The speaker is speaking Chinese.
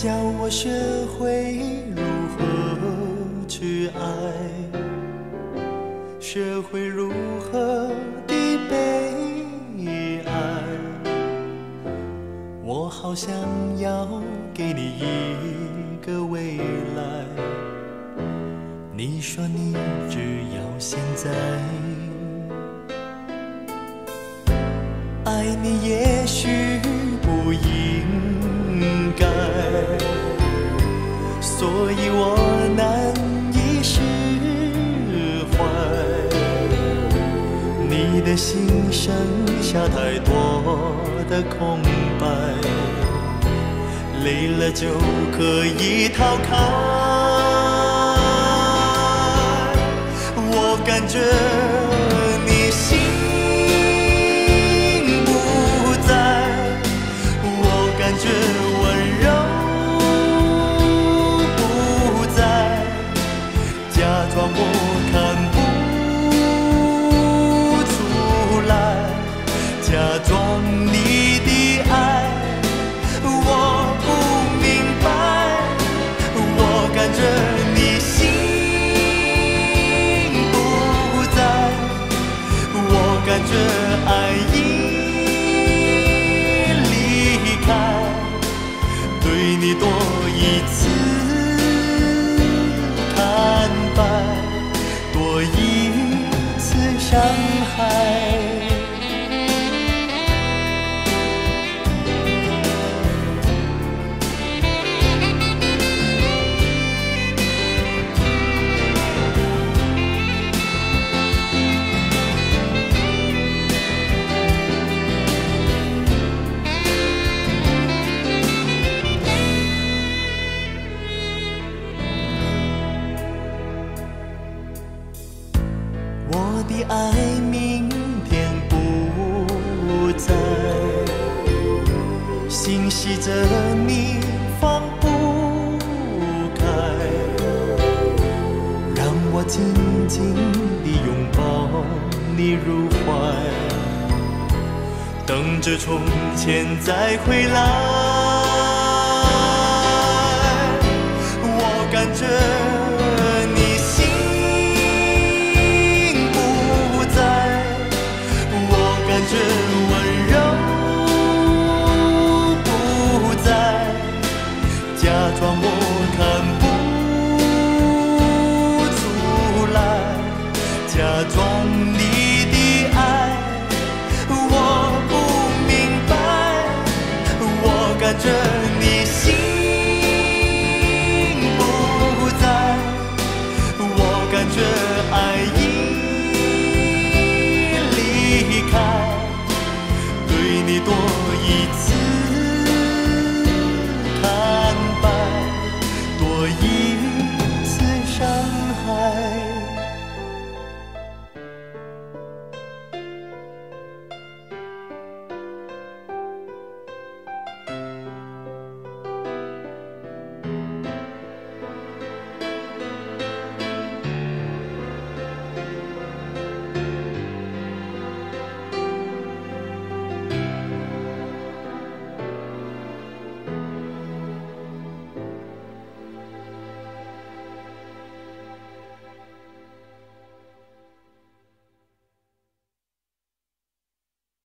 教我学会如何去爱，学会如何的被爱。我好想要给你一个未来，你说你只要现在。爱你也许所以我难以释怀。你的心剩下太多的空白，累了就可以逃开。我感觉装我看不出来，假装你的爱我不明白，我感觉你心不在，我感觉爱已离开，对你多伤害。爱明天不在，心系着你放不开，让我紧紧地拥抱你入怀，等着从前再回来。那种你的爱我不明白我感觉你心。